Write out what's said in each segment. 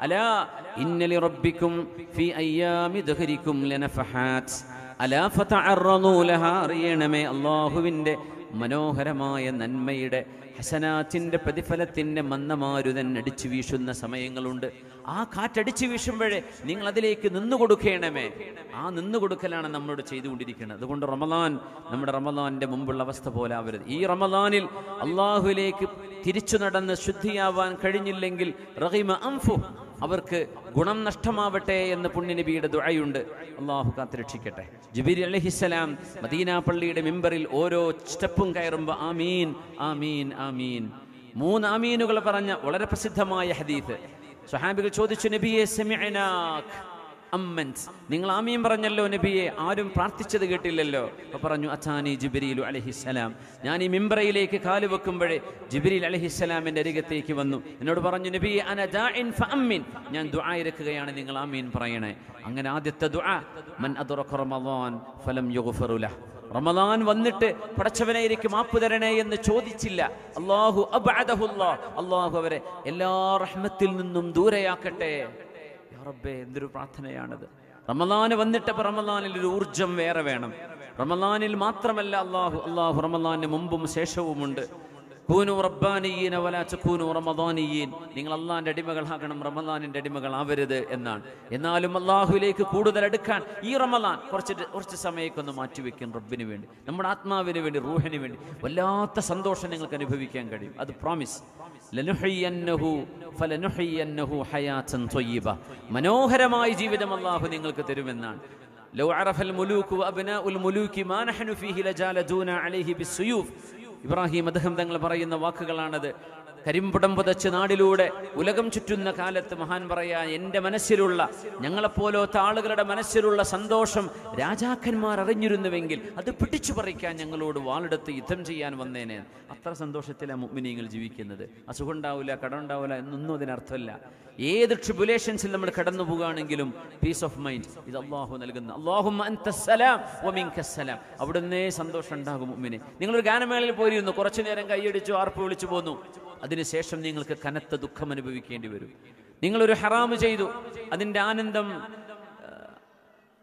അലാ ഇന്നലി റബ്ബിക്കും ഫി അയ്യാമി ദഹരിക്കും ലനഫഹാത്ത് അലാ ഫതഅറനൂലഹ ലഹാ അറിയണമേ അല്ലാഹുവിന്റെ മനോഹരമായ നന്മയുടെ ഹസനാത്തിന്റെ പ്രതിഫലത്തിന്റെ മന്ദമാരുതൻ അടിച്ചു വീശുന്ന സമയങ്ങളുണ്ട്. ആ കാറ്റടിച്ചു വീശുമ്പോഴേ നിങ്ങൾ അതിലേക്ക് നിന്നു കൊടുക്കണമേ. ആ നിന്നു കൊടുക്കലാണ് നമ്മളോട് ചെയ്തുകൊണ്ടിരിക്കുന്നത്. അതുകൊണ്ട് റമദാൻ നമ്മുടെ റമദാന്റെ മുമ്പുള്ള അവസ്ഥ പോലെ ആവരുത്. ഈ റമദാനിൽ അള്ളാഹുലേക്ക് തിരിച്ചു നടന്ന് ശുദ്ധിയാവാൻ കഴിഞ്ഞില്ലെങ്കിൽ റഹിമ അംഫു അവർക്ക് ഗുണം നഷ്ടമാവട്ടെ എന്ന് പുണ്യനബിയുടെ ദുഴയുണ്ട് അള്ളാഹു കാത്തുരക്ഷിക്കട്ടെ. ജബീർ അലഹിസ്സലാം മദീന പള്ളിയുടെ മെമ്പറിൽ ഓരോ സ്റ്റെപ്പും കയറുമ്പോൾ ആമീൻ ആമീൻ ആമീൻ. മൂന്ന് ആമീനുകൾ പറഞ്ഞ വളരെ പ്രസിദ്ധമായ ഹദീഫ് സ്വഹാബികൾ ചോദിച്ചു നബിയെ സെമിഅനാക് അമ്മൻസ്. നിങ്ങൾ ആമീൻ പറഞ്ഞല്ലോ നബിയെ ആരും പ്രാർത്ഥിച്ചത് കേട്ടില്ലല്ലോ. അപ്പൊ പറഞ്ഞു അച്ചാനി ജിബിരിലു അലഹിസ്സലാം ഞാൻ ഈ മിംബ്രയിലേക്ക് കാൽ വെക്കുമ്പോഴേ ജിബിരിൽ അലഹിസ്സലാമിന്റെ അരികത്തേക്ക് വന്നു. എന്നോട് പറഞ്ഞു നബിയെ അന ദാഇൻ ഫഅമ്മിൻ. ഞാൻ ദുആ നിങ്ങൾ ആമീൻ പറയണേ. അങ്ങനെ ആദ്യത്തെ ദുആ മൻ ഫലം റമദാൻ വന്നിട്ട് പടച്ചവനെ എനിക്ക് മാപ്പ് തരണേ എന്ന് ചോദിച്ചില്ല. അള്ളാഹു അള്ളാഹു അവരെ എല്ലാ റഹ്മത്തിൽ നിന്നും ദൂരെയാക്കട്ടെ. റബ്ബേ എന്തൊരു പ്രാർത്ഥനയാണിത്. റമദാന് വന്നിട്ട് റമദാനിൽ ഒരു ഊർജം വേറെ വേണം. റമദാനിൽ മാത്രമല്ല അള്ളാഹു അള്ളാഹു റമദാന് മുമ്പും ശേഷവുമുണ്ട്. കൂനു റബ്ബാനിയീന വലാ തകൂനു റമദാനിയീൻ. നിങ്ങൾ അള്ളാഹിന്റെ അടിമകളാകണം റമദാനിന്റെ അടിമകളാവരുത് എന്നാണ്. എന്നാലും അള്ളാഹുവിലേക്ക് കൂടുതൽ അടുക്കാൻ ഈ റമദാൻ കുറച്ച് കുറച്ച് സമയമൊക്കെ മാറ്റിവെക്കും റബ്ബിന് വേണ്ടി. നമ്മുടെ ആത്മാവിന് വേണ്ടി റൂഹിന് വേണ്ടി. വല്ലാത്ത സന്തോഷം നിങ്ങൾക്ക് അനുഭവിക്കാൻ കഴിയും. അത് പ്രോമിസ് ഫലനുഹയ്യന്നഹു ഹയാത്തൻ ത്വയ്യിബ മനോഹരമായ ജീവിതം അള്ളാഹു നിങ്ങൾക്ക് തരുമെന്നാണ് ലോ അറഫൽ മുലൂക്ക് അബ്നാഉൽ മുലൂക്കി മാ നഹ്നു ഫീഹി ലജാലദൂന അലൈഹി ബിസ്സുയൂഫ് ഇബ്രാഹിം അദ്ദേഹം തങ്ങൾ പറയുന്ന വാക്കുകളാണത് കരിമ്പുടം പുതച്ച് നാടിലൂടെ ഉലകം ചുറ്റുന്ന കാലത്ത് മഹാൻ പറയാ എന്റെ മനസ്സിലുള്ള ഞങ്ങളെപ്പോലത്തെ ആളുകളുടെ മനസ്സിലുള്ള സന്തോഷം രാജാക്കന്മാർ അറിഞ്ഞിരുന്നുവെങ്കിൽ അത് പിടിച്ചു പറിക്കാൻ ഞങ്ങളോട് വാളെടുത്ത് യുദ്ധം ചെയ്യാൻ വന്നേനെ. അത്ര സന്തോഷത്തിലാണ് മുഗ്മിനീങ്ങൾ ജീവിക്കുന്നത്. അസുഖം ഉണ്ടാവില്ല കടം ഉണ്ടാവില്ല എന്നൊന്നും അതിനർത്ഥമല്ല. ഏത് ട്രിബുലേഷൻസിൽ നമ്മൾ കടന്നു പോകുകയാണെങ്കിലും പീസ് ഓഫ് മൈൻഡ് ഇത് അള്ളാഹു നൽകുന്ന. അള്ളാഹു അവിടുന്നേ സന്തോഷം ഉണ്ടാകും മുമ്മിനെ നിങ്ങളൊരു ഗാനമേളയിൽ പോയിരുന്നു. കുറച്ചു നേരം കൈയടിച്ചു ആർപ്പ് വിളിച്ചു പോന്നു. അതിനുശേഷം നിങ്ങൾക്ക് കനത്ത ദുഃഖം അനുഭവിക്കേണ്ടി വരും. നിങ്ങളൊരു ഹറാമ് ചെയ്തു. അതിന്റെ ആനന്ദം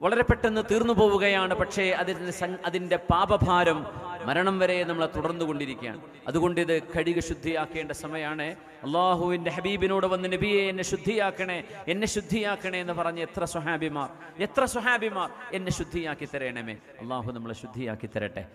വളരെ പെട്ടെന്ന് തീർന്നു പോവുകയാണ്. പക്ഷേ അതിന്റെ അതിന്റെ പാപഭാരം മരണം വരെ നമ്മളെ തുടർന്നു കൊണ്ടിരിക്കുകയാണ്. അതുകൊണ്ട് ഇത് കഴുകി ശുദ്ധിയാക്കേണ്ട സമയമാണ്. അള്ളാഹുവിന്റെ ഹബീബിനോട് വന്ന് നബിയെ എന്നെ ശുദ്ധിയാക്കണേ എന്നെ ശുദ്ധിയാക്കണേ എന്ന് പറഞ്ഞ് എത്ര സുഹാബിമാർ എത്ര സുഹാബിമാർ എന്നെ ശുദ്ധിയാക്കി തരണമേ. അള്ളാഹു നമ്മളെ ശുദ്ധിയാക്കി തരട്ടെ.